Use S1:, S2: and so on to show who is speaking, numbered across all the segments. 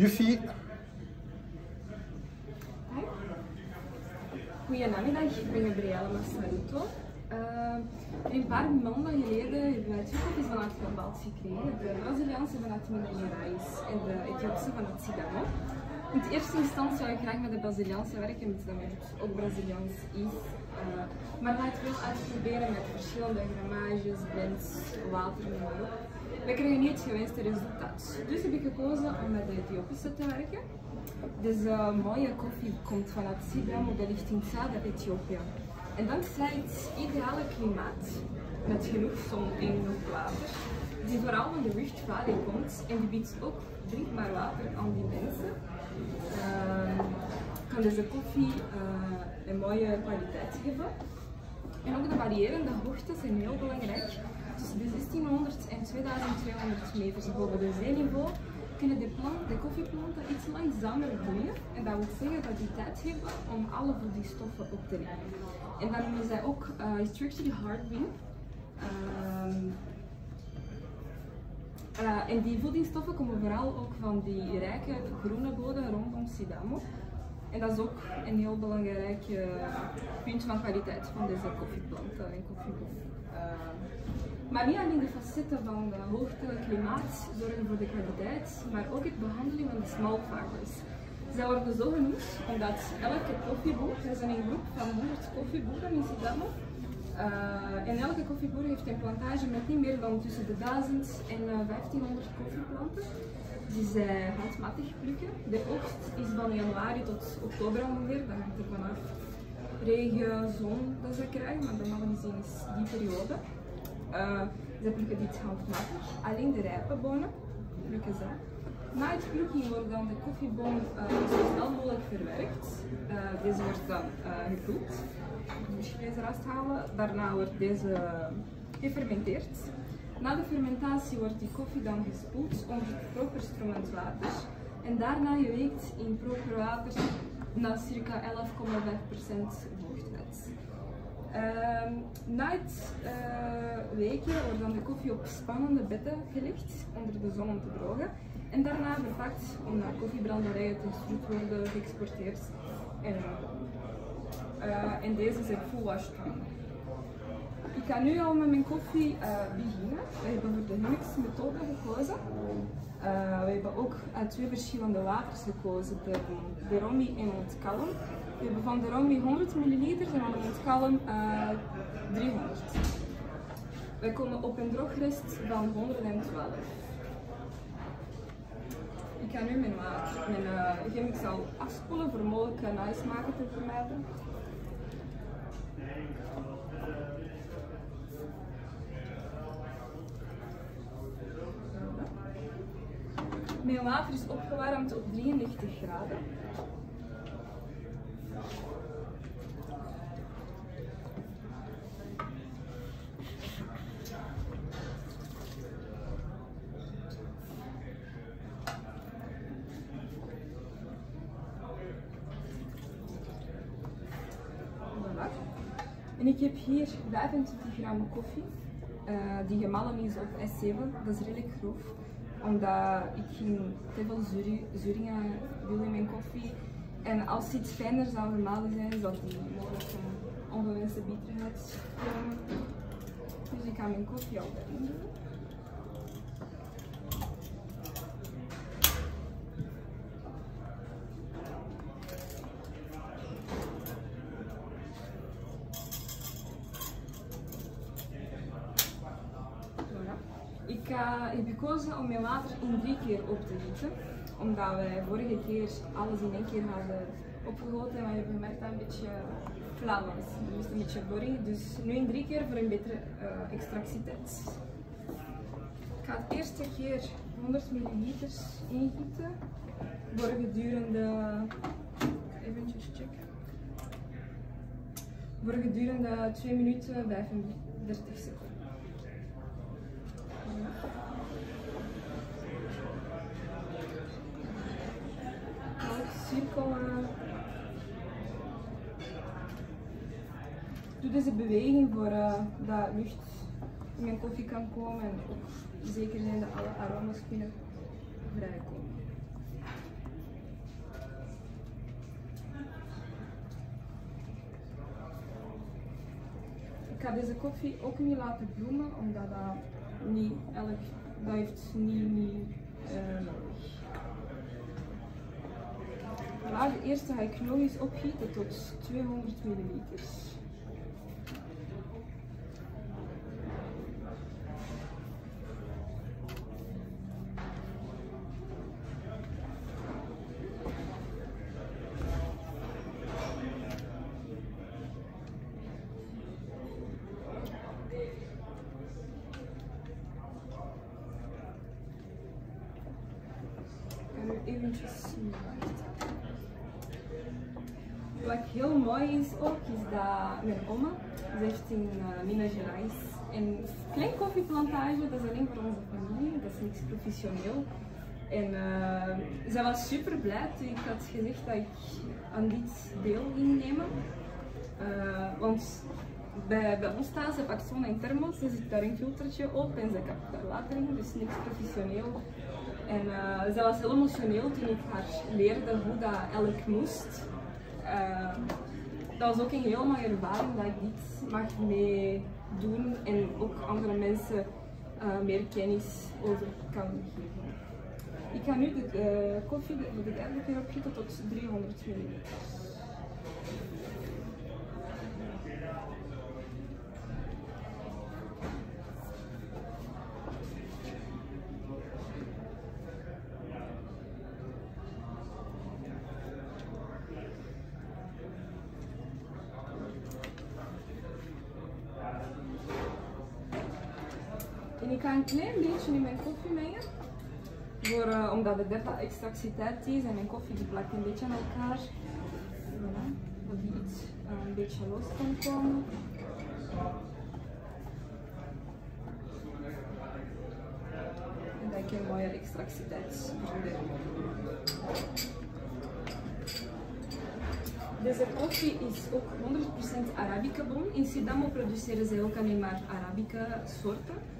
S1: Juffie,
S2: Goedenamiddag, ik ben Gabrielle Massaruto. Uh, een paar maanden geleden hebben wij twee vanuit Gambalt gekregen. De Braziliaanse vanuit Minas Gerais en de Ethiopische vanuit Sidamo. In eerste instantie zou ik graag met de Braziliaanse werken, omdat het ook Braziliaans is. Uh, maar laten we het uitproberen met verschillende grammages, blends, water en op. We krijgen niet het gewenste resultaat. Dus heb ik gekozen om met de Ethiopische te werken. Deze mooie koffie komt vanuit Sidamo, dat ligt in Zuid-Ethiopië. En dankzij het ideale klimaat, met genoeg zon en genoeg water, die vooral van de Rift Valley komt en die biedt ook drinkbaar water aan die mensen, uh, kan deze koffie uh, een mooie kwaliteit geven. En ook de variërende hoogtes zijn heel belangrijk. Tussen de 1600 en 2200 meter boven de zeeniveau kunnen de, plant, de koffieplanten iets langzamer groeien. En dat wil zeggen dat die tijd hebben om alle voedingsstoffen op te nemen. En dan noemen zij ook uh, strictly hard bean. Um, uh, en die voedingsstoffen komen vooral ook van die rijke groene bodem rondom Sidamo. En dat is ook een heel belangrijk uh, punt van kwaliteit van deze koffieplanten en koffiebonen. Maar niet alleen de facetten van de hoogte, klimaat zorgen voor de kwaliteit, maar ook het behandelen van de small farmers. Zij worden zo genoemd omdat elke koffieboer, er zijn een groep van 100 koffieboeren in Sidamo, en elke koffieboer heeft een plantage met niet meer dan tussen de 1000 en uh, 1500 koffieplanten die zij handmatig plukken. De oogst is van januari tot oktober ongeveer, dat hangt er vanaf regen, zon dat ze krijgen, maar normaal gezien is die periode. Uh, ze plukken dit handmatig. Alleen de rijpe bonen plukken ze. Na het plukken wordt dan de koffieboon zo snel mogelijk verwerkt. Deze wordt dan gekoeld. Dus deze eruit halen. Daarna wordt deze gefermenteerd. Na de fermentatie wordt die koffie dan gespoeld onder proper stromend water. En daarna geweekt in proper water naar circa 11,5% vochtvet. Uh, na het uh, weken wordt dan de koffie op spannende bedden gelegd onder de zon om te drogen. En daarna verpakt om naar koffiebranderijen te worden geëxporteerd. En, uh, en deze zijn full wash Ik ga nu al met mijn koffie uh, beginnen. We hebben voor de Hummix methode gekozen. Uh, we hebben ook uit twee verschillende waters gekozen, de, de Romy en het Kalm. We hebben van de Romy 100 ml en van het Kalm uh, 300. Wij komen op een droogrest van 112. Ik ga nu mijn, mijn uh, afspoelen voor mogelijke nasmaken te vermijden. Mijn water is opgewarmd op 93 graden. En ik heb hier 25 gram koffie, uh, die gemalen is op S7. Dat is redelijk grof, omdat ik geen te veel zuringen wil in mijn koffie. En als iets fijner zou gemalen zijn, zal die mogelijk uh, ongewenste bitterheid komen. Dus ik ga mijn koffie al doen. Ik heb gekozen om mijn water in drie keer op te gieten. Omdat wij vorige keer alles in één keer hadden opgegoten en we hebben gemerkt dat het een beetje flauw was. Moest een beetje boring. Dus nu in drie keer voor een betere uh, extractietijd. Ik ga het eerste keer 100 ml ingieten. Voor gedurende... Even checken. Voor gedurende 2 minuten 35 seconden. doe dus deze beweging voor uh, dat lucht in mijn koffie kan komen en ook zeker zijn dat alle aromas kunnen vrijkomen. Ik ga deze koffie ook niet laten bloemen, omdat dat niet elk, dat niet, niet eh, uh, maar de eerste ga ik nog eens opgieten tot 200 ml. Wat heel mooi is ook, is dat mijn oma, ze heeft in uh, Minas Gerais een klein koffieplantage, dat is alleen voor onze familie, dat is niks professioneel. En uh, zij was super blij toen ik had gezegd dat ik aan dit deel ging nemen. Uh, want bij, bij ons thuis heb ik zo'n thermos, er zit daar een filtertje op en ze kapt daar water in, dus niks professioneel. En uh, zij was heel emotioneel toen ik haar leerde hoe dat elk moest. Uh, dat was ook een heel mooie ervaring dat ik dit mag meedoen en ook andere mensen uh, meer kennis over kan geven. Ik ga nu de koffie voor de derde keer opgieten tot 300 milliliter. Ik ga een klein beetje in mijn koffie mengen. Voor, uh, omdat de delta extractiteit is en mijn koffie die plakt een beetje aan elkaar. Voilà. Dat iets uh, een beetje los kan komen. En dat ik een mooie extractiteit Deze koffie is ook 100% Arabica boom. In Sidamo produceren ze ook alleen maar Arabica soorten.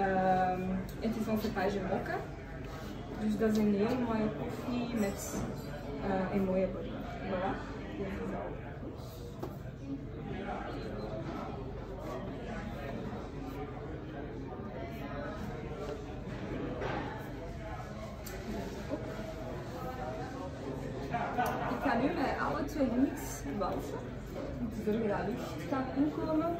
S2: Um, het is onze page mocha. Dus dat is een hele mooie koffie met uh, een mooie body. Voilà. Ik ga nu met alle twee units walsen. Om te zorgen dat licht kan inkomen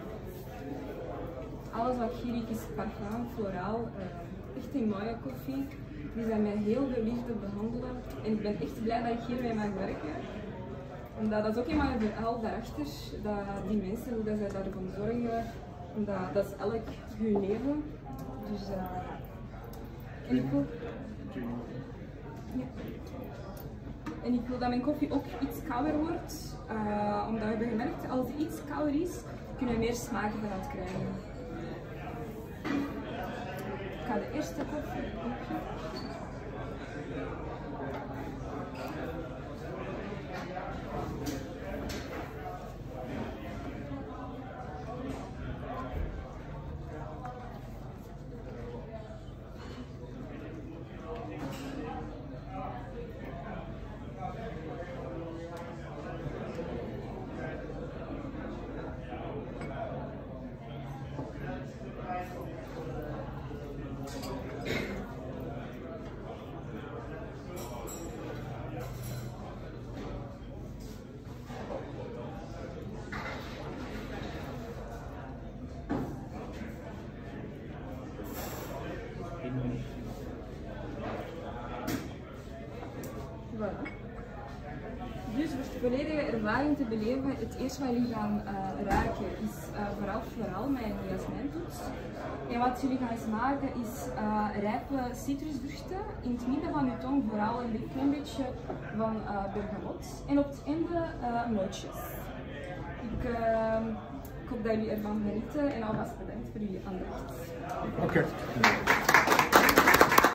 S2: alles wat gierig is, parfum, floraal, uh, echt een mooie koffie. Die zijn mij heel veel liefde behandelen. En ik ben echt blij dat ik hiermee mag werken. Omdat dat is ook een mooi verhaal daarachter, dat die mensen, hoe dat zij zorgen, omdat dat is elk hun leven. Dus, uh, en ik wil... Ja. En ik wil dat mijn koffie ook iets kouder wordt, uh, omdat we hebben gemerkt, als die iets kouder is, kunnen we meer smaak eruit krijgen de eerste koffie Voilà. Dus voor de volledige ervaring te beleven, het eerste wat jullie gaan uh, raken is uh, vooral vooral mijn jasmijntoets. En wat jullie gaan smaken is uh, rijpe citrusvruchten. In het midden van je tong vooral een klein beetje van bergamot. En op het einde nootjes. Ik, ik, hoop dat jullie ervan genieten en alvast bedankt voor jullie aandacht.
S1: Oké.